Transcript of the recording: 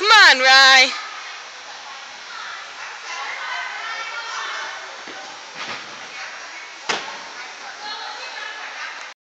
Come on, Rye.